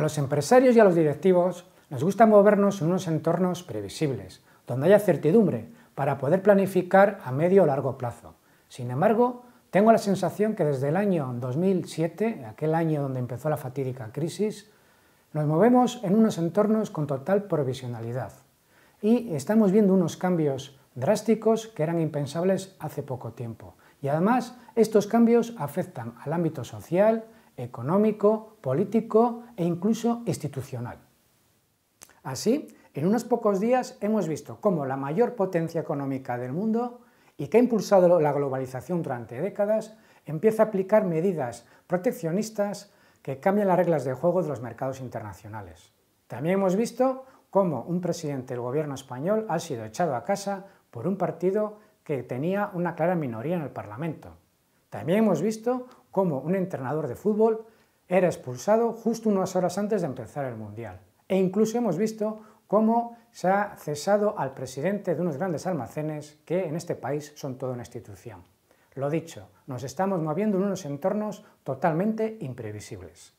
los empresarios y a los directivos nos gusta movernos en unos entornos previsibles, donde haya certidumbre para poder planificar a medio o largo plazo. Sin embargo, tengo la sensación que desde el año 2007, aquel año donde empezó la fatídica crisis, nos movemos en unos entornos con total provisionalidad y estamos viendo unos cambios drásticos que eran impensables hace poco tiempo. Y además, estos cambios afectan al ámbito social, económico, político e incluso institucional. Así, en unos pocos días hemos visto cómo la mayor potencia económica del mundo y que ha impulsado la globalización durante décadas empieza a aplicar medidas proteccionistas que cambian las reglas de juego de los mercados internacionales. También hemos visto cómo un presidente del gobierno español ha sido echado a casa por un partido que tenía una clara minoría en el Parlamento. También hemos visto cómo un entrenador de fútbol era expulsado justo unas horas antes de empezar el Mundial. E incluso hemos visto cómo se ha cesado al presidente de unos grandes almacenes que en este país son toda una institución. Lo dicho, nos estamos moviendo en unos entornos totalmente imprevisibles.